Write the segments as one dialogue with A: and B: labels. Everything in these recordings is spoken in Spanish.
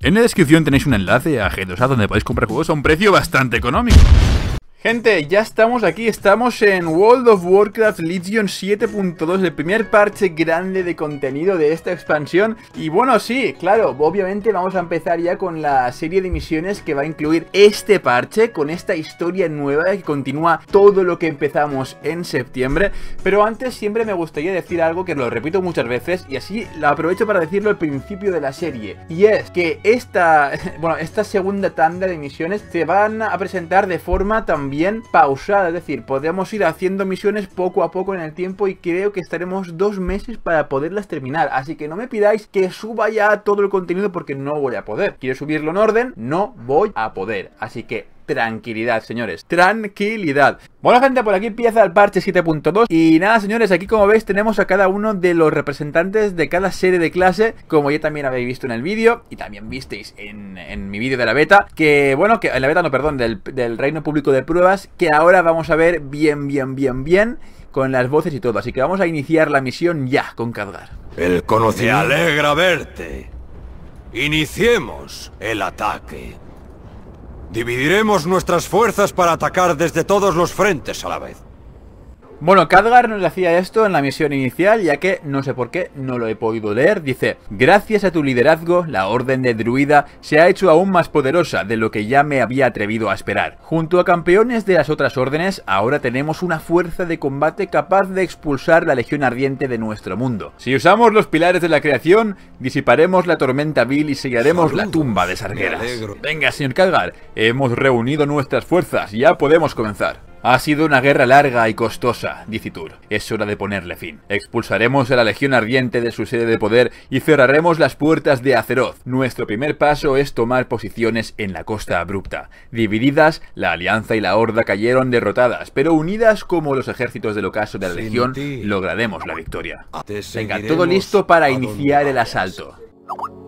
A: En la descripción tenéis un enlace a G2A donde podéis comprar juegos a un precio bastante económico. Gente, ya estamos aquí, estamos en World of Warcraft Legion 7.2, el primer parche grande de contenido de esta expansión. Y bueno, sí, claro, obviamente vamos a empezar ya con la serie de misiones que va a incluir este parche Con esta historia nueva que continúa todo lo que empezamos en septiembre. Pero antes siempre me gustaría decir algo que lo repito muchas veces Y así lo aprovecho para decirlo al principio de la serie Y es que esta, bueno, esta segunda tanda de misiones se van a presentar de forma también pausada, es decir, podemos ir haciendo misiones poco a poco en el tiempo y creo que estaremos dos meses para poderlas terminar, así que no me pidáis que suba ya todo el contenido porque no voy a poder. Quiero subirlo en orden, no voy a poder, así que tranquilidad, señores. Tranquilidad. Bueno, gente, por aquí empieza el parche 7.2. Y nada, señores, aquí como veis tenemos a cada uno de los representantes de cada serie de clase, como ya también habéis visto en el vídeo, y también visteis en, mi vídeo de la beta, que, bueno, que en la beta no, perdón, del, del Reino Público de Pruebas, que ahora vamos a ver bien, bien, bien, bien, con las voces y todo. Así que vamos a iniciar la misión ya con Khadgar.
B: El conocido... Me alegra verte. Iniciemos el ataque. Dividiremos nuestras fuerzas para atacar desde todos los frentes a la vez.
A: Bueno, Khadgar nos hacía esto en la misión inicial, ya que, no sé por qué, no lo he podido leer. Dice, gracias a tu liderazgo, la Orden de Druida se ha hecho aún más poderosa de lo que ya me había atrevido a esperar. Junto a campeones de las otras órdenes, ahora tenemos una fuerza de combate capaz de expulsar la Legión Ardiente de nuestro mundo. Si usamos los pilares de la creación, disiparemos la tormenta vil y sellaremos la tumba de Sargueras. Venga, señor Khadgar, hemos reunido nuestras fuerzas, ya podemos comenzar. Ha sido una guerra larga y costosa, dice Tur. Es hora de ponerle fin. Expulsaremos a la Legión Ardiente de su sede de poder y cerraremos las puertas de Azeroth. Nuestro primer paso es tomar posiciones en la costa abrupta. Divididas, la Alianza y la Horda cayeron derrotadas, pero unidas como los ejércitos del ocaso de la Legión, lograremos la victoria. Venga, todo listo para iniciar el asalto.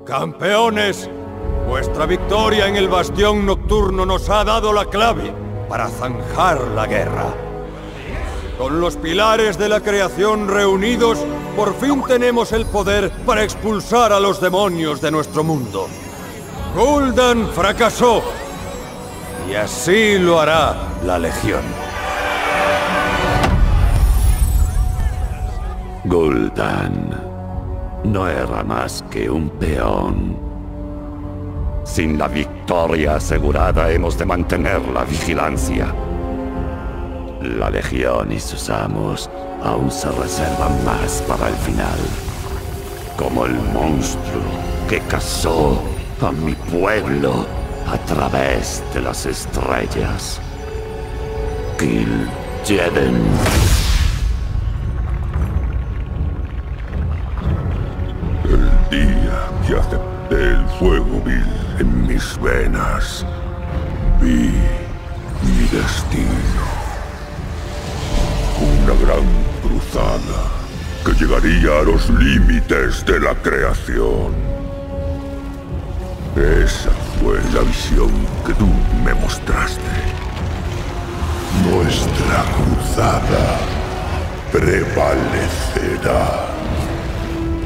B: ¡Campeones! Vuestra victoria en el bastión nocturno nos ha dado la clave para zanjar la guerra. Con los pilares de la creación reunidos, por fin tenemos el poder para expulsar a los demonios de nuestro mundo. Gul'dan fracasó, y así lo hará la Legión.
C: Gul'dan no era más que un peón sin la victoria asegurada hemos de mantener la vigilancia. La Legión y sus amos aún se reservan más para el final. Como el monstruo que cazó a mi pueblo a través de las estrellas. Kill Jeden.
D: Venas vi mi destino. Una gran cruzada que llegaría a los límites de la creación. Esa fue la visión que tú me mostraste. Nuestra cruzada prevalecerá.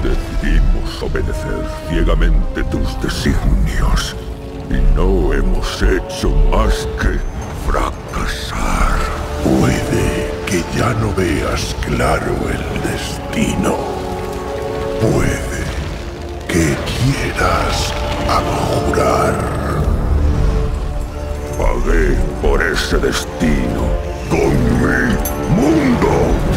D: Decidimos obedecer ciegamente tus designios y no hemos hecho más que fracasar. Puede que ya no veas claro el destino. Puede que quieras abjurar. Pagué por ese destino con mi mundo.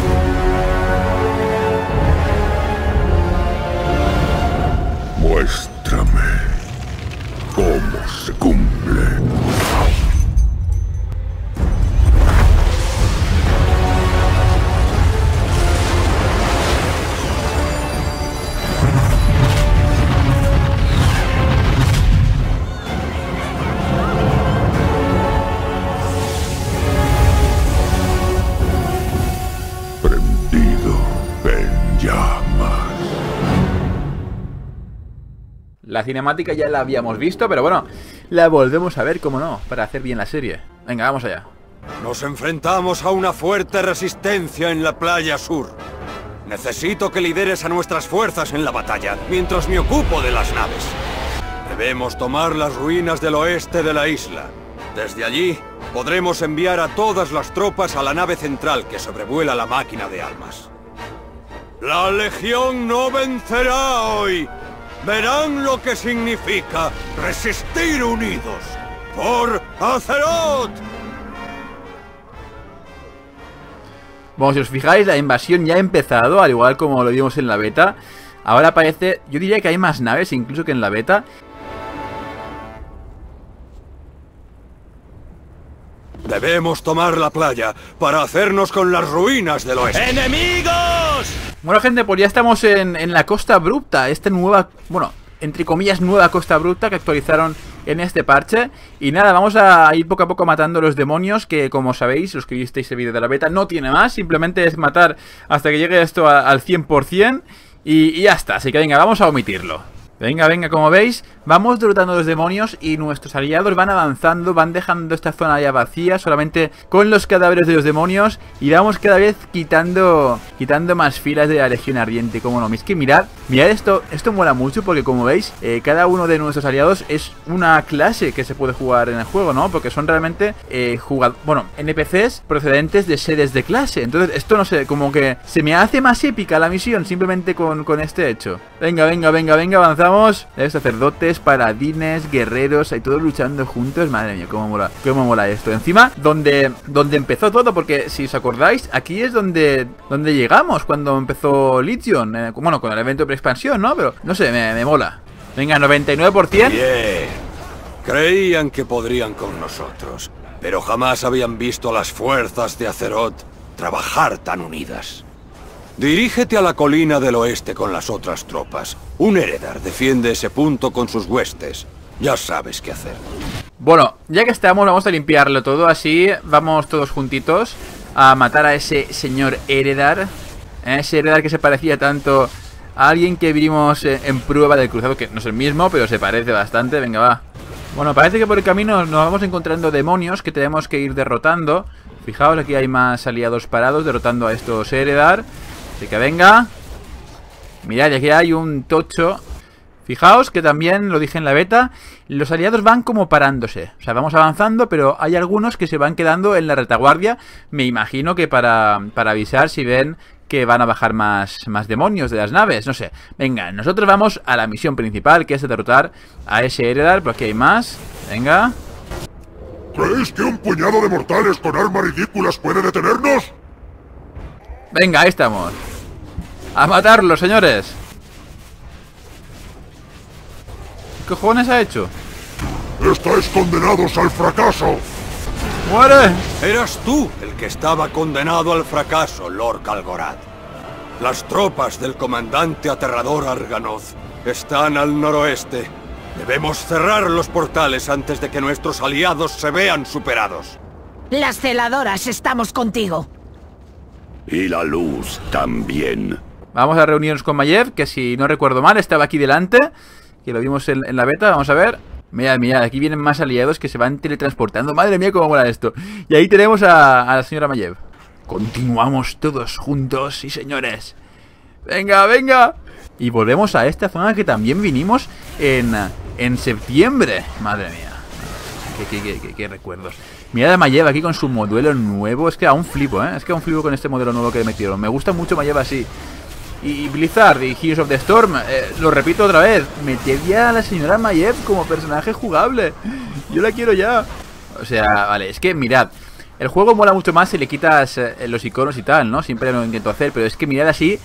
A: La cinemática ya la habíamos visto, pero bueno, la volvemos a ver, como no, para hacer bien la serie. Venga, vamos allá.
B: Nos enfrentamos a una fuerte resistencia en la playa sur. Necesito que lideres a nuestras fuerzas en la batalla, mientras me ocupo de las naves. Debemos tomar las ruinas del oeste de la isla. Desde allí, podremos enviar a todas las tropas a la nave central que sobrevuela la máquina de almas. La Legión no vencerá hoy. Verán lo que significa resistir unidos. ¡Por Azeroth!
A: Bueno, si os fijáis, la invasión ya ha empezado, al igual como lo vimos en la beta. Ahora parece, yo diría que hay más naves incluso que en la beta.
B: Debemos tomar la playa para hacernos con las ruinas del oeste.
E: ¡Enemigos!
A: Bueno, gente, pues ya estamos en, en la Costa Abrupta. Esta nueva, bueno, entre comillas, nueva Costa Abrupta que actualizaron en este parche. Y nada, vamos a ir poco a poco matando los demonios, que como sabéis, los que visteis el vídeo de la beta, no tiene más. Simplemente es matar hasta que llegue esto al 100%. Y, y ya está, así que venga, vamos a omitirlo. Venga, venga, como veis, vamos derrotando a los demonios y nuestros aliados van avanzando, van dejando esta zona ya vacía, solamente con los cadáveres de los demonios y vamos cada vez quitando quitando más filas de la Legión Ardiente, como no. Es que mirad, mirad esto, esto mola mucho porque como veis, eh, cada uno de nuestros aliados es una clase que se puede jugar en el juego, ¿no? Porque son realmente eh, jugad bueno, NPCs procedentes de sedes de clase. Entonces, esto no sé, como que se me hace más épica la misión simplemente con, con este hecho. Venga, venga, venga, venga, avanzamos. Hay sacerdotes, paladines, guerreros, hay todos luchando juntos. Madre mía, cómo mola, cómo mola esto. Encima, donde, donde empezó todo, porque si os acordáis, aquí es donde, donde llegamos cuando empezó Legion. eh, bueno, con el evento de expansión, ¿no? Pero no sé, me, me mola. Venga, 99%.
B: Bien. Creían que podrían con nosotros, pero jamás habían visto a las fuerzas de Azeroth trabajar tan unidas. Dirígete a la colina del oeste con las otras tropas. Un Eredar defiende ese punto con sus huestes. Ya sabes qué hacer.
A: Bueno, ya que estamos, vamos a limpiarlo todo. Así vamos todos juntitos a matar a ese señor Heredar. ¿eh? Ese Heredar que se parecía tanto a alguien que vimos en prueba del cruzado, que no es el mismo, pero se parece bastante. Venga, va. Bueno, parece que por el camino nos vamos encontrando demonios que tenemos que ir derrotando. Fijaos, aquí hay más aliados parados derrotando a estos Heredar. Así que venga. Mirad, aquí hay un tocho Fijaos que también, lo dije en la beta, los aliados van como parándose. O sea, vamos avanzando, pero hay algunos que se van quedando en la retaguardia. Me imagino que para, para avisar si ven que van a bajar más, más demonios de las naves. No sé. Venga, nosotros vamos a la misión principal, que es derrotar a ese Heredar. Pero aquí hay más. Venga.
D: ¿Creéis que un puñado de mortales con armas ridículas puede detenernos?
A: Venga, ahí estamos. A matarlos, señores. ¿Qué cojones ha hecho?
D: Estáis condenados al fracaso.
A: ¡Muere!
B: Eras tú el que estaba condenado al fracaso, Lord Calgorad. Las tropas del comandante aterrador Arganoth están al noroeste. Debemos cerrar los portales antes de que nuestros aliados se vean superados.
F: Las celadoras estamos contigo.
C: Y la luz también.
A: Vamos a reunirnos con Mayev, que si no recuerdo mal estaba aquí delante. Que lo vimos en, la beta, vamos a ver. Mirad, mirad, aquí vienen más aliados que se van teletransportando. Madre mía, cómo mola esto. Y ahí tenemos a, a la señora Mayev. Continuamos todos juntos, sí señores. Venga, venga. Y volvemos a esta zona que también vinimos en, en septiembre. Madre mía. Qué, qué- qué- qué recuerdos. Mirad a Mayev aquí con su modelo nuevo. Es que aún flipo, ¿eh? Es que aún flipo con este modelo nuevo que metieron. Me gusta mucho Mayev así. Y Blizzard y Heroes of the Storm, eh, lo repito otra vez, meted ya a la señora Mayev como personaje jugable. Yo la quiero ya. O sea, vale, es que mirad, el juego mola mucho más si le quitas eh, los iconos y tal, ¿no? Siempre lo intento hacer, pero es que mirad así,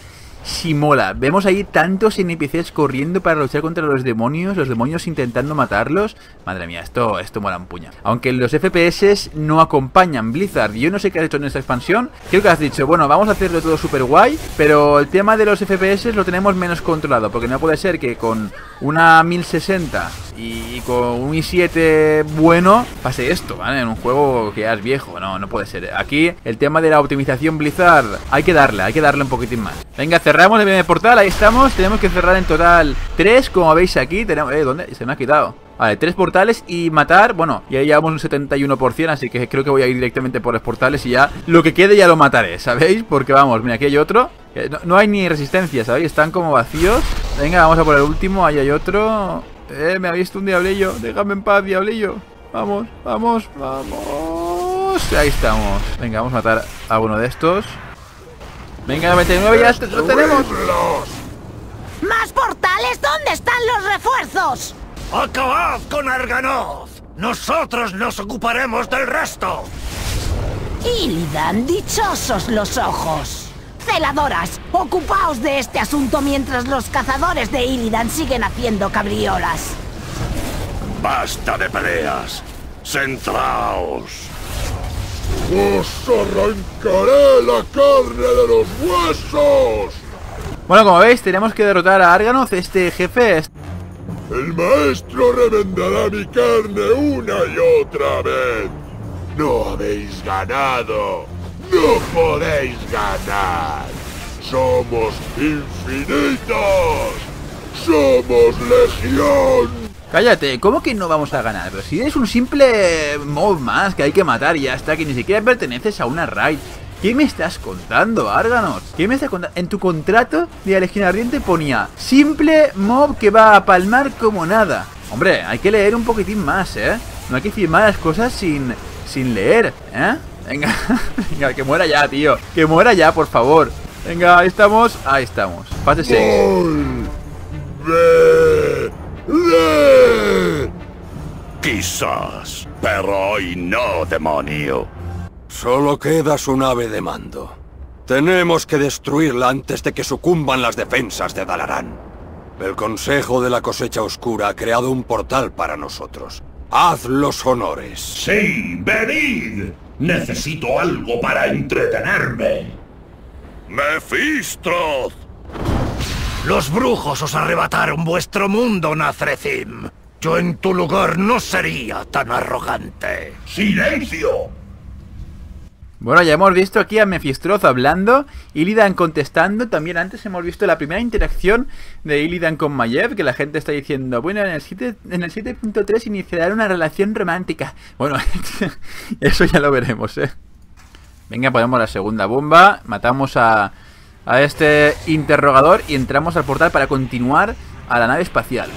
A: si mola. Vemos ahí tantos NPCs corriendo para luchar contra los demonios, los demonios intentando matarlos. Madre mía, esto, esto mola un puño. Aunque los FPS no acompañan Blizzard. Yo no sé qué has hecho en esta expansión. Creo que has dicho, bueno, vamos a hacerlo todo súper guay, pero el tema de los FPS lo tenemos menos controlado, porque no puede ser que con una 1060 y con un i7 bueno pase esto, ¿vale? En un juego que es viejo, no, no puede ser. Aquí el tema de la optimización Blizzard hay que darle, hay que darle un poquitín más. Venga, cerramos el primer portal, ahí estamos. Tenemos que cerrar en total tres, como veis aquí. Tenemos, eh, ¿dónde? Se me ha quitado. Vale, tres portales y matar, bueno, ya llevamos un 71%, así que creo que voy a ir directamente por los portales y ya lo que quede ya lo mataré, ¿sabéis? Porque vamos, mira, aquí hay otro. No, no hay ni resistencia, ¿sabéis? Están como vacíos. Venga, vamos a por el último, ahí hay otro. Eh, me ha visto un diablillo. Déjame en paz, diablillo. Vamos, vamos, vamos. Ahí estamos. Venga, vamos a matar a uno de estos. Venga, 99 ya lo tenemos.
F: ¡Más portales! ¿Dónde están los refuerzos?
E: ¡Acabad con Arganoth! ¡Nosotros nos ocuparemos del resto!
F: Illidan, dichosos los ojos. Celadoras, ocupaos de este asunto mientras los cazadores de Illidan siguen haciendo cabriolas.
C: Basta de peleas. Centraos.
D: ¡Os arrancaré la carne de los huesos!
A: Bueno, como veis, tenemos que derrotar a Arganoth, este jefe. es-
D: El maestro revendará mi carne una y otra vez. No habéis ganado. No podéis ganar. Somos infinitos. Somos legión.
A: Cállate, ¿cómo que no vamos a ganar? Pero si eres un simple mob más que hay que matar y ya está, que ni siquiera perteneces a una raid. ¿Qué me estás contando, Arganos? ¿Qué me estás contando? En tu contrato de la Ardiente ponía simple mob que va a palmar como nada. Hombre, hay que leer un poquitín más, ¿eh? No hay que firmar las cosas sin, sin leer, ¿eh? Venga, venga, que muera ya, tío. Que muera ya, por favor. Venga, ahí estamos, ahí estamos. Fase 6.
D: Gol. Ve. Ve.
C: Quizás, pero hoy no, demonio.
B: Solo queda su nave de mando. Tenemos que destruirla antes de que sucumban las defensas de Dalarán. El Consejo de la Cosecha Oscura ha creado un portal para nosotros. Haz los honores.
G: Sí, venid. Necesito algo para entretenerme.
C: ¡Mephistroth!
E: Los brujos os arrebataron vuestro mundo, Nazrecim. Yo en tu lugar no sería tan arrogante.
G: ¡Silencio!
A: Bueno, ya hemos visto aquí a Mephistroth hablando, Illidan contestando. También antes hemos visto la primera interacción de Illidan con Mayev, que la gente está diciendo, bueno, en el 7 en el 7.3 iniciará una relación romántica. Bueno, eso ya lo veremos, ¿eh? Venga, ponemos la segunda bomba, matamos a, a este interrogador y entramos al portal para continuar a la nave espacial.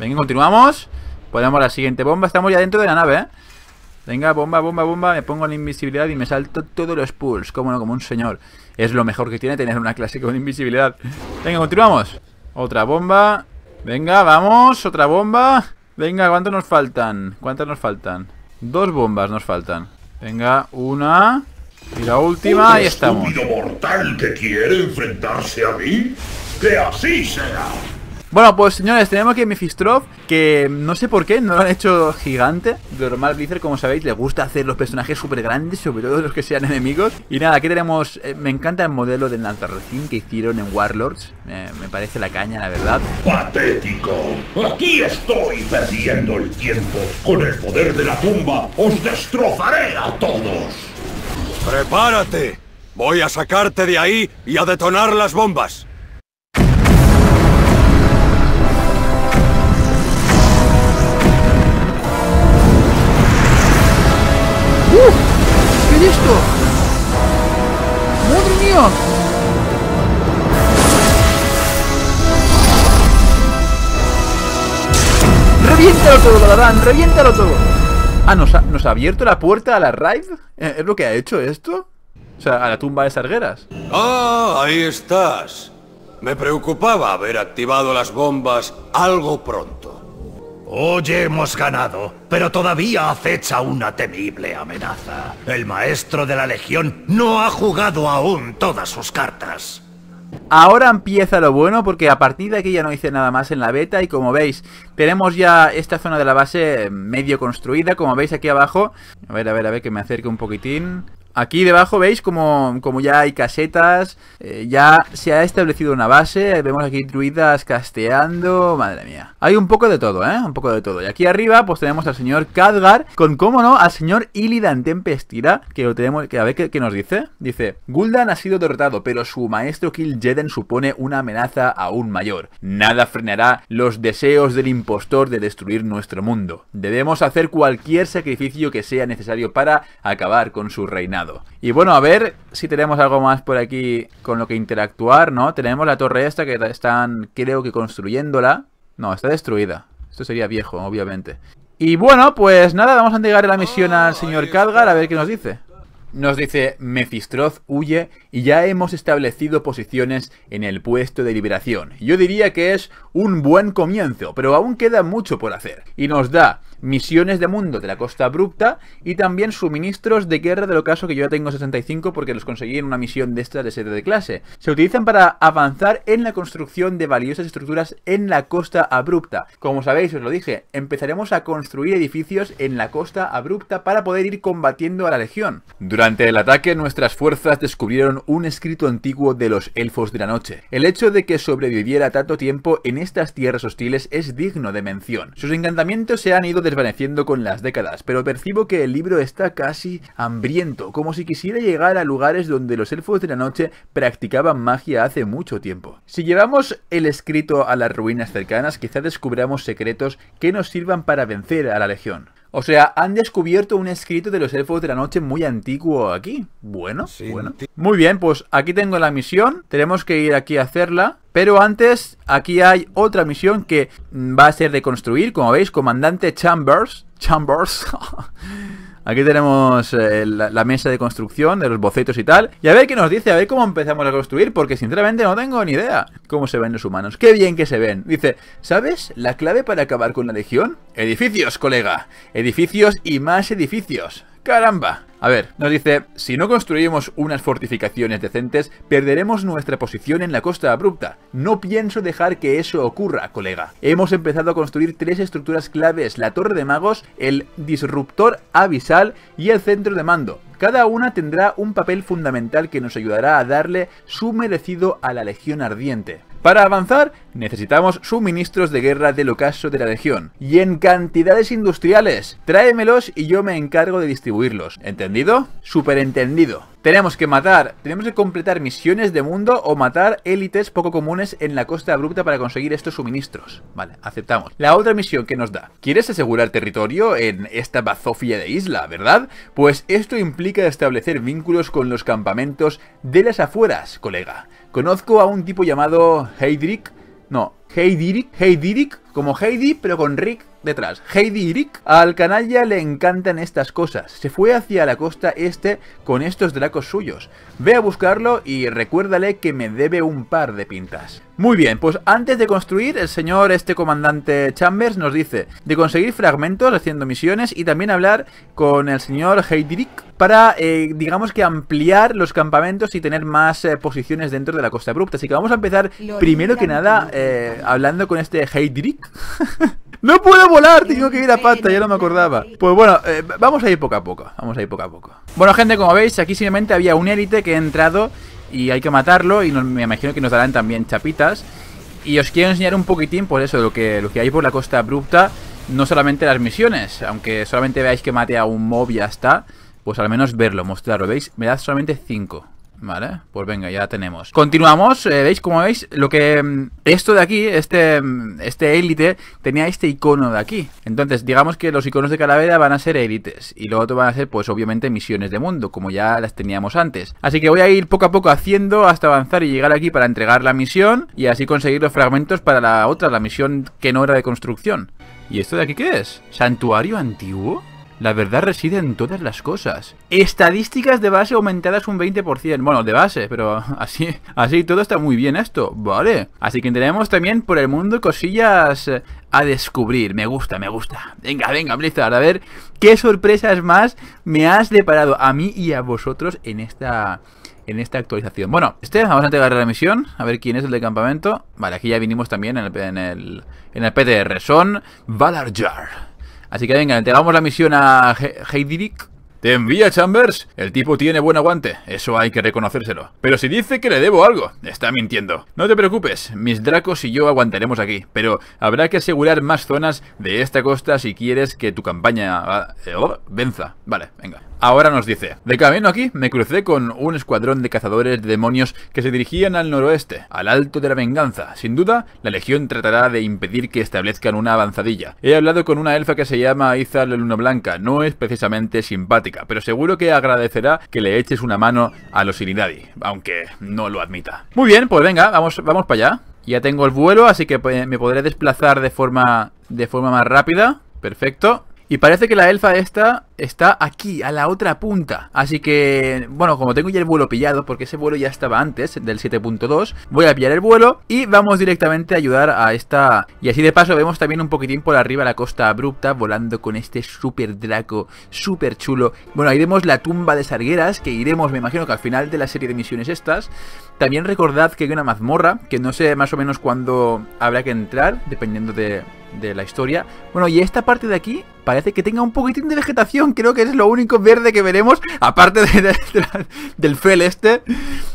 A: Venga, continuamos. Ponemos la siguiente bomba, estamos ya dentro de la nave, ¿eh? Venga, bomba, bomba, bomba, me pongo en invisibilidad y me salto todos los pools, como no, como un señor. Es lo mejor que tiene tener una clase con invisibilidad. Venga, continuamos. Otra bomba. Venga, vamos, otra bomba. Venga, ¿cuántos nos faltan? ¿Cuántas nos faltan? Dos bombas nos faltan. Venga, una. Y la última, ahí estamos.
G: mortal que quiere enfrentarse a mí? ¡Que así será!
A: Bueno, pues señores, tenemos aquí a Mephistroth, que no sé por qué, no lo han hecho gigante. De normal Blizzard, como sabéis, le gusta hacer los personajes súper grandes, sobre todo los que sean enemigos. Y nada, aquí tenemos, eh, me encanta el modelo del Lanzarracín que hicieron en Warlords. Eh, me parece la caña, la verdad.
G: ¡Patético! Aquí estoy perdiendo el tiempo. Con el poder de la tumba os destrozaré a todos.
B: ¡Prepárate! Voy a sacarte de ahí y a detonar las bombas.
A: ¿Qué es esto? ¡Madre mía! ¡Reviéntalo todo, Dalarán! ¡Reviéntalo todo! Ah, ¿nos ha, ¿nos ha abierto la puerta a la raid? Eh, ¿Es lo que ha hecho esto? O sea, a la tumba de Sargueras.
B: Ah, ahí estás. Me preocupaba haber activado las bombas algo pronto.
E: Hoy hemos ganado, pero todavía acecha una temible amenaza. El maestro de la Legión no ha jugado aún todas sus cartas.
A: Ahora empieza lo bueno porque a partir de aquí ya no hice nada más en la beta y como veis tenemos ya esta zona de la base medio construida, como veis aquí abajo. A ver, a ver, a ver que me acerque un poquitín. Aquí debajo veis como, como ya hay casetas, eh, ya se ha establecido una base, vemos aquí druidas casteando, madre mía. Hay un poco de todo, ¿eh? Un poco de todo. Y aquí arriba pues tenemos al señor Khadgar con, cómo no, al señor Illidan Tempestira, que lo tenemos, que a ver qué, qué nos dice. Dice, Gul'dan ha sido derrotado, pero su maestro Kil'jaeden supone una amenaza aún mayor. Nada frenará los deseos del impostor de destruir nuestro mundo. Debemos hacer cualquier sacrificio que sea necesario para acabar con su reinado. Y bueno, a ver si tenemos algo más por aquí con lo que interactuar, ¿no? Tenemos la torre esta que están, creo que construyéndola. No, está destruida. Esto sería viejo, obviamente. Y bueno, pues nada, vamos a entregar la misión al señor Calgar a ver qué nos dice. Nos dice, Mefistroz huye y ya hemos establecido posiciones en el puesto de liberación. Yo diría que es un buen comienzo, pero aún queda mucho por hacer. Y nos da misiones de mundo de la costa abrupta y también suministros de guerra del ocaso que yo ya tengo 65 porque los conseguí en una misión de estas de sede de clase. Se utilizan para avanzar en la construcción de valiosas estructuras en la costa abrupta. Como sabéis, os lo dije, empezaremos a construir edificios en la costa abrupta para poder ir combatiendo a la legión. Durante el ataque nuestras fuerzas descubrieron un escrito antiguo de los elfos de la noche. El hecho de que sobreviviera tanto tiempo en estas tierras hostiles es digno de mención. Sus encantamientos se han ido desvaneciendo con las décadas, pero percibo que el libro está casi hambriento, como si quisiera llegar a lugares donde los elfos de la noche practicaban magia hace mucho tiempo. Si llevamos el escrito a las ruinas cercanas, quizá descubramos secretos que nos sirvan para vencer a la legión. O sea, han descubierto un escrito de los elfos de la noche muy antiguo aquí. Bueno, bueno. Muy bien, pues aquí tengo la misión. Tenemos que ir aquí a hacerla. Pero antes, aquí hay otra misión que va a ser de construir. Como veis, comandante Chambers. Chambers. Aquí tenemos eh, la, la mesa de construcción de los bocetos y tal. Y a ver qué nos dice, a ver cómo empezamos a construir, porque sinceramente no tengo ni idea cómo se ven los humanos. Qué bien que se ven. Dice, ¿sabes la clave para acabar con la legión? Edificios, colega. Edificios y más edificios. ¡Caramba! A ver, nos dice, si no construimos unas fortificaciones decentes, perderemos nuestra posición en la costa abrupta. No pienso dejar que eso ocurra, colega. Hemos empezado a construir tres estructuras claves, la torre de magos, el disruptor abisal y el centro de mando. Cada una tendrá un papel fundamental que nos ayudará a darle su merecido a la Legión Ardiente. Para avanzar, necesitamos suministros de guerra del ocaso de la Legión. Y en cantidades industriales. Tráemelos y yo me encargo de distribuirlos. ¿Entendido? Superentendido. Tenemos que matar, tenemos que completar misiones de mundo o matar élites poco comunes en la costa abrupta para conseguir estos suministros. Vale, aceptamos. La otra misión que nos da. ¿Quieres asegurar territorio en esta bazofia de isla, verdad? Pues esto implica establecer vínculos con los campamentos de las afueras, colega. Conozco a un tipo llamado Heydrick. No, Heidirik, Heidirik, como Heidi, pero con Rick detrás. Heidirik, al canalla le encantan estas cosas. Se fue hacia la costa este con estos dracos suyos. Ve a buscarlo y recuérdale que me debe un par de pintas. Muy bien, pues antes de construir, el señor este comandante Chambers nos dice de conseguir fragmentos haciendo misiones y también hablar con el señor Heidirik para, eh, digamos que ampliar los campamentos y tener más eh, posiciones dentro de la costa abrupta. Así que vamos a empezar primero que nada eh, hablando con este Heydrick. ¡No puedo volar! Tengo que ir a pata, ya no me acordaba. Pues bueno, eh, vamos a ir poco a poco. Vamos a ir poco a poco. Bueno, gente, como veis, aquí simplemente había un élite que ha entrado y hay que matarlo. Y me imagino que nos darán también chapitas. Y os quiero enseñar un poquitín, por eso, lo que, lo que hay por la costa abrupta. No solamente las misiones, aunque solamente veáis que mate a un mob y ya está. Pues al menos verlo, mostrarlo. ¿Veis? Me da solamente 5. Vale, pues venga, ya tenemos. Continuamos, eh, ¿veis? Como veis, lo que... mm, Esto de aquí, este mm, este élite, tenía este icono de aquí. Entonces, digamos que los iconos de calavera van a ser élites. Y lo otro van a ser, pues obviamente, misiones de mundo, como ya las teníamos antes. Así que voy a ir poco a poco haciendo hasta avanzar y llegar aquí para entregar la misión. Y así conseguir los fragmentos para la otra, la misión que no era de construcción. ¿Y esto de aquí qué es? ¿Santuario antiguo? La verdad reside en todas las cosas. Estadísticas de base aumentadas un 20%. Bueno, de base, pero así, así todo está muy bien esto. Vale. Así que tenemos también por el mundo cosillas eh, a descubrir. Me gusta, me gusta. Venga, venga, Blizzard, a ver qué sorpresas más me has deparado a mí y a vosotros en esta en esta actualización. Bueno, este, vamos a entregar la misión, a ver quién es el de campamento. Vale, aquí ya vinimos también en el, en el, en el PTR. Son Valarjar. Así que venga, entregamos la misión a He- Heidirik. ¿Te envía Chambers? El tipo tiene buen aguante, eso hay que reconocérselo. Pero si dice que le debo algo, está mintiendo. No te preocupes, mis dracos y yo aguantaremos aquí, pero habrá que asegurar más zonas de esta costa si quieres que tu campaña ah, eh, oh, venza. Vale, venga. Ahora nos dice, de camino aquí me crucé con un escuadrón de cazadores de demonios que se dirigían al noroeste, al alto de la venganza. Sin duda, la legión tratará de impedir que establezcan una avanzadilla. He hablado con una elfa que se llama Iza la Luna Blanca, no es precisamente simpática, pero seguro que agradecerá que le eches una mano a los Illinadi, aunque no lo admita. Muy bien, pues venga, vamos, vamos para allá. Ya tengo el vuelo, así que pues, me podré desplazar de forma, de forma más rápida. Perfecto. Y parece que la elfa esta está aquí, a la otra punta. Así que, bueno, como tengo ya el vuelo pillado, porque ese vuelo ya estaba antes del 7.2, voy a pillar el vuelo y vamos directamente a ayudar a esta... Y así de paso vemos también un poquitín por arriba la costa abrupta, volando con este super draco, súper chulo. Bueno, ahí vemos la tumba de Sargueras, que iremos, me imagino que al final de la serie de misiones estas. También recordad que hay una mazmorra, que no sé más o menos cuándo habrá que entrar, dependiendo de, de la historia. Bueno, y esta parte de aquí parece que tenga un poquitín de vegetación. Creo que es lo único verde que veremos, aparte del fel este,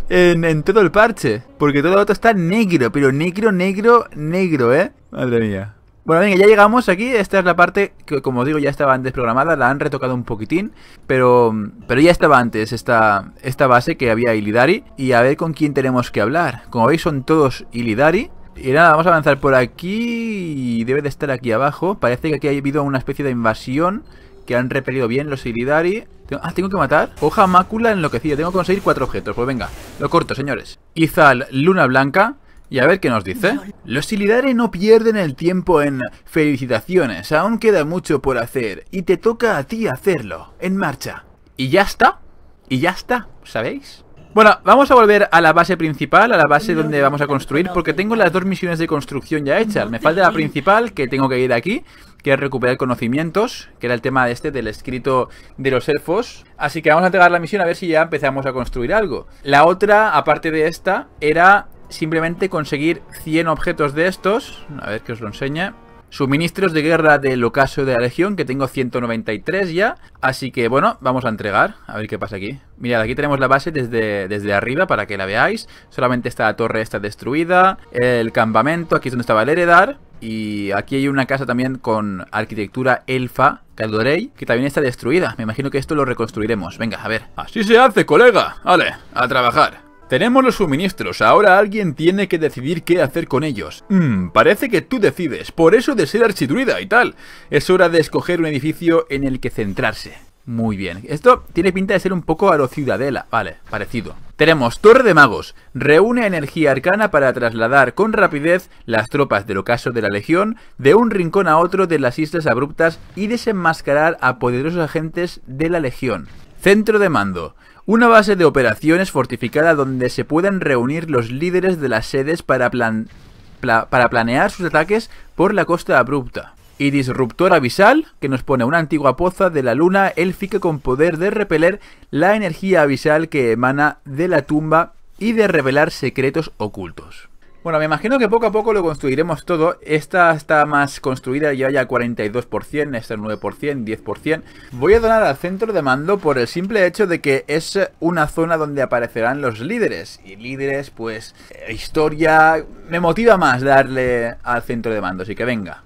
A: en, todo el parche. Porque todo lo otro está negro, pero negro, negro, negro, ¿eh? Madre mía. Bueno, venga, ya llegamos aquí. Esta es la parte que, como digo, ya estaba antes programada. La han retocado un poquitín. Pero, pero ya estaba antes esta, esta base que había Ilidari. Y a ver con quién tenemos que hablar. Como veis, son todos Ilidari. Y nada, vamos a avanzar por aquí. Debe de estar aquí abajo. Parece que aquí ha habido una especie de invasión que han repelido bien los Ilidari. Ah, tengo que matar. Hoja mácula enloquecida. Tengo que conseguir cuatro objetos. Pues venga, lo corto, señores. Izal, luna blanca. Y a ver qué nos dice. Los Ilidari no pierden el tiempo en felicitaciones. Aún queda mucho por hacer. Y te toca a ti hacerlo. En marcha. Y ya está. Y ya está. ¿Sabéis? Bueno, vamos a volver a la base principal, a la base donde vamos a construir, porque tengo las dos misiones de construcción ya hechas. Me falta la principal, que tengo que ir aquí, que es recuperar conocimientos, que era el tema de este, del escrito de los elfos. Así que vamos a entregar la misión a ver si ya empezamos a construir algo. La otra, aparte de esta, era simplemente conseguir 100 objetos de estos. A ver que os lo enseñe. Suministros de guerra del ocaso de la legión, que tengo 193 ya. Así que bueno, vamos a entregar. A ver qué pasa aquí. Mirad, aquí tenemos la base desde, desde arriba para que la veáis. Solamente está la torre esta destruida. El campamento, aquí es donde estaba el heredar. Y aquí hay una casa también con arquitectura elfa, Caldorey, que también está destruida. Me imagino que esto lo reconstruiremos. Venga, a ver. Así se hace, colega. Vale, a trabajar. Tenemos los suministros, ahora alguien tiene que decidir qué hacer con ellos. Mmm, parece que tú decides, por eso de ser archidruida y tal. Es hora de escoger un edificio en el que centrarse. Muy bien, esto tiene pinta de ser un poco a lo ciudadela, vale, parecido. Tenemos Torre de Magos, reúne energía arcana para trasladar con rapidez las tropas del ocaso de la Legión de un rincón a otro de las Islas Abruptas y desenmascarar a poderosos agentes de la Legión. Centro de mando, una base de operaciones fortificada donde se pueden reunir los líderes de las sedes para, para planear sus ataques por la costa abrupta. Y disruptor abisal, que nos pone una antigua poza de la luna élfica con poder de repeler la energía abisal que emana de la tumba y de revelar secretos ocultos. Bueno, me imagino que poco a poco lo construiremos todo. Esta está más construida, ya ya 42%, esta 9%, 10%. Voy a donar al centro de mando por el simple hecho de que es una zona donde aparecerán los líderes. Y líderes, pues, eh, historia... Me motiva más darle al centro de mando, así que venga.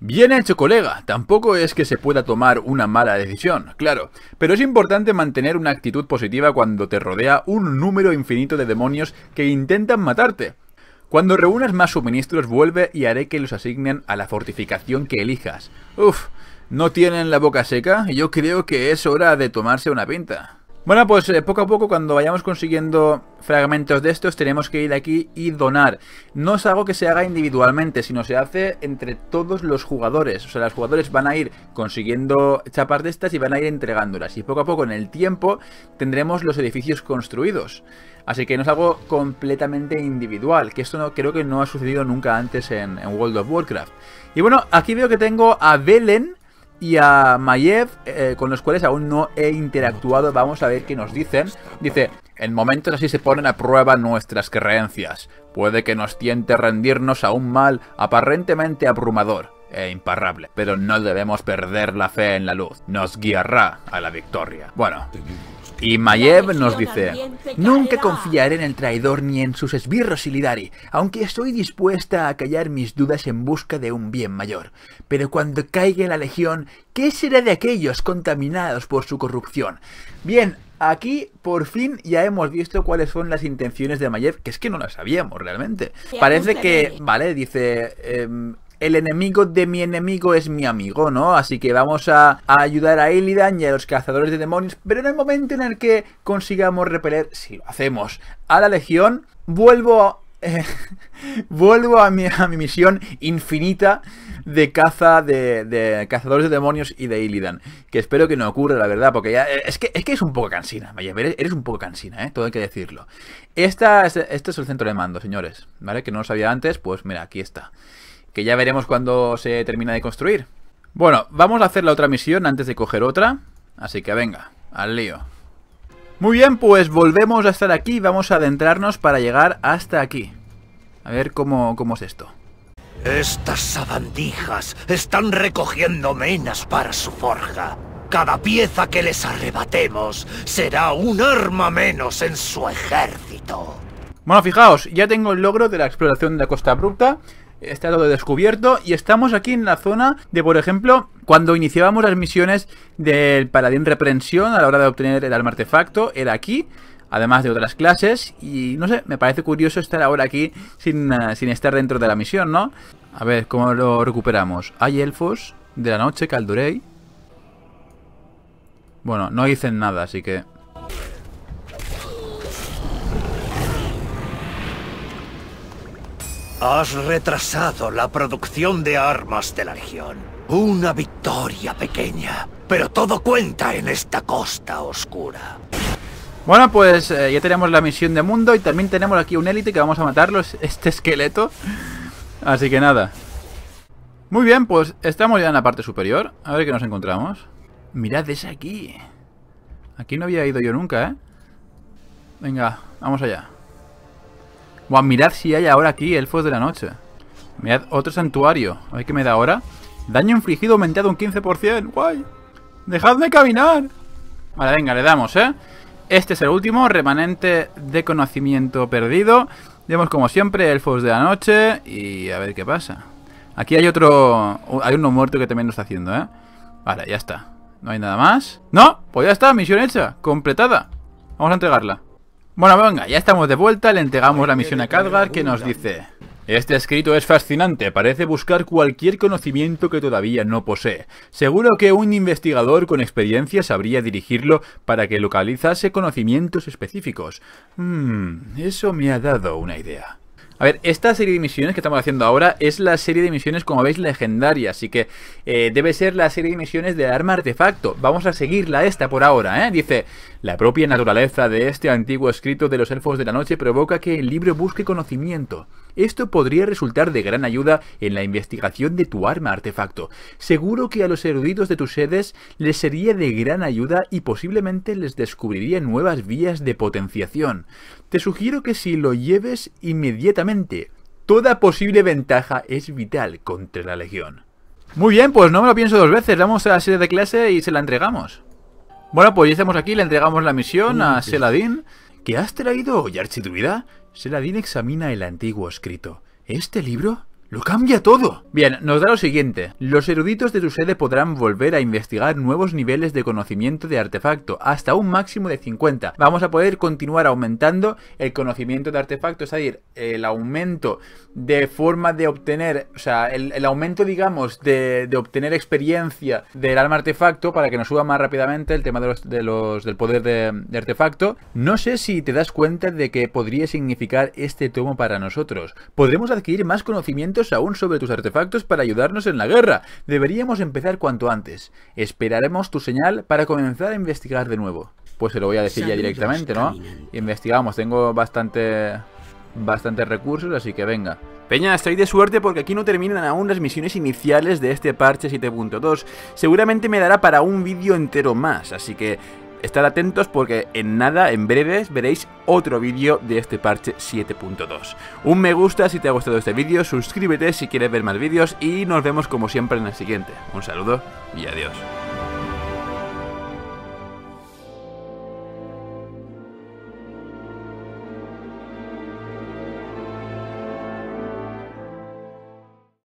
A: Bien hecho, colega. Tampoco es que se pueda tomar una mala decisión, claro. Pero es importante mantener una actitud positiva cuando te rodea un número infinito de demonios que intentan matarte. Cuando reúnas más suministros, vuelve y haré que los asignen a la fortificación que elijas. Uf, ¿no tienen la boca seca? Yo creo que es hora de tomarse una pinta. Bueno, pues eh, poco a poco cuando vayamos consiguiendo fragmentos de estos tenemos que ir aquí y donar. No es algo que se haga individualmente, sino se hace entre todos los jugadores. O sea, los jugadores van a ir consiguiendo chapas de estas y van a ir entregándolas. Y poco a poco en el tiempo tendremos los edificios construidos. Así que no es algo completamente individual, que esto no, creo que no ha sucedido nunca antes en, World of Warcraft. Y bueno, aquí veo que tengo a Belen y a Mayev, eh, con los cuales aún no he interactuado. Vamos a ver qué nos dicen. Dice, en momentos así se ponen a prueba nuestras creencias. Puede que nos tiente rendirnos a un mal aparentemente abrumador e imparable, pero no debemos perder la fe en la luz. Nos guiará a la victoria. Bueno, y Mayev nos dice, nunca confiaré en el traidor ni en sus esbirros Silidari, aunque estoy dispuesta a callar mis dudas en busca de un bien mayor. Pero cuando caiga la legión, ¿qué será de aquellos contaminados por su corrupción? Bien, aquí por fin ya hemos visto cuáles son las intenciones de Mayev, que es que no las sabíamos realmente. Parece que, vale, dice, em, el enemigo de mi enemigo es mi amigo, ¿no? Así que vamos a, ayudar a Illidan y a los cazadores de demonios. Pero en el momento en el que consigamos repeler, si lo hacemos, a la legión, vuelvo eh, vuelvo a mi, a mi misión infinita de caza de, de cazadores de demonios y de Illidan. Que espero que no ocurra, la verdad, porque ya es que es, que es un poco cansina. Vaya, eres, un poco cansina, ¿eh? Todo hay que decirlo. Esta, este es el centro de mando, señores. ¿Vale? Que no lo sabía antes, pues mira, aquí está. Que ya veremos cuando se termina de construir. Bueno, vamos a hacer la otra misión antes de coger otra. Así que venga, al lío. Muy bien, pues volvemos a estar aquí. Vamos a adentrarnos para llegar hasta aquí. A ver cómo, cómo es esto.
E: Estas sabandijas están recogiendo menas para su forja. Cada pieza que les arrebatemos será un arma menos en su ejército.
A: Bueno, fijaos, ya tengo el logro de la exploración de la Costa Abrupta. Está todo descubierto y estamos aquí en la zona de, por ejemplo, cuando iniciábamos las misiones del Paladín Reprensión a la hora de obtener el alma artefacto, era aquí, además de otras clases, y no sé, me parece curioso estar ahora aquí sin, uh, sin estar dentro de la misión, ¿no? A ver, ¿cómo lo recuperamos? Hay elfos de la noche, Caldurei. Bueno, no dicen nada, así que...
E: Has retrasado la producción de armas de la Legión. Una victoria pequeña, pero todo cuenta en esta costa oscura.
A: Bueno, pues eh, ya tenemos la misión de mundo y también tenemos aquí un élite que vamos a matarlo, este esqueleto. Así que nada. Muy bien, pues estamos ya en la parte superior. A ver qué nos encontramos. Mirad, es aquí. Aquí no había ido yo nunca, ¿eh? Venga, vamos allá. Buah, mirad si hay ahora aquí elfos de la noche. Mirad, otro santuario. A ver qué me da ahora. Daño infligido aumentado un 15%. Guay. Dejadme caminar. Vale, venga, le damos, ¿eh? Este es el último, remanente de conocimiento perdido. Vemos como siempre elfos de la noche y a ver qué pasa. Aquí hay otro... Hay uno muerto que también lo está haciendo, ¿eh? Vale, ya está. ¿No hay nada más? ¡No! Pues ya está, misión hecha, completada. Vamos a entregarla. Bueno, venga, ya estamos de vuelta, le entregamos la misión a Khadgar que nos dice... Este escrito es fascinante, parece buscar cualquier conocimiento que todavía no posee. Seguro que un investigador con experiencia sabría dirigirlo para que localizase conocimientos específicos. Hmm, eso me ha dado una idea. A ver, esta serie de misiones que estamos haciendo ahora es la serie de misiones, como veis, legendaria. Así que eh, debe ser la serie de misiones de arma artefacto. Vamos a seguirla esta por ahora, ¿eh? Dice, la propia naturaleza de este antiguo escrito de los elfos de la noche provoca que el libro busque conocimiento. Esto podría resultar de gran ayuda en la investigación de tu arma artefacto. Seguro que a los eruditos de tus sedes les sería de gran ayuda y posiblemente les descubriría nuevas vías de potenciación. Te sugiero que si lo lleves inmediatamente, toda posible ventaja es vital contra la legión. Muy bien, pues no me lo pienso dos veces, vamos a la serie de clase y se la entregamos. Bueno, pues ya estamos aquí, le entregamos la misión a Seladín. ¿Qué has traído hoy, archidruida? Seladín examina el antiguo escrito. ¿Este libro? ¡Lo cambia todo! Bien, nos da lo siguiente. Los eruditos de tu sede podrán volver a investigar nuevos niveles de conocimiento de artefacto, hasta un máximo de 50. Vamos a poder continuar aumentando el conocimiento de artefacto, es decir, el aumento de forma de obtener, o sea, el, el aumento, digamos, de, de, obtener experiencia del arma artefacto para que nos suba más rápidamente el tema de los, de los del poder de, de artefacto. No sé si te das cuenta de que podría significar este tomo para nosotros. Podremos adquirir más conocimientos aún sobre tus artefactos para ayudarnos en la guerra. Deberíamos empezar cuanto antes. Esperaremos tu señal para comenzar a investigar de nuevo. Pues se lo voy a decir ya directamente, ¿no? Investigamos, tengo bastante bastantes recursos, así que venga. Peña, estoy de suerte porque aquí no terminan aún las misiones iniciales de este parche 7.2. Seguramente me dará para un vídeo entero más, así que Estad atentos porque en nada, en breves, veréis otro vídeo de este parche 7.2. Un me gusta si te ha gustado este vídeo, suscríbete si quieres ver más vídeos y nos vemos como siempre en el siguiente. Un saludo y adiós.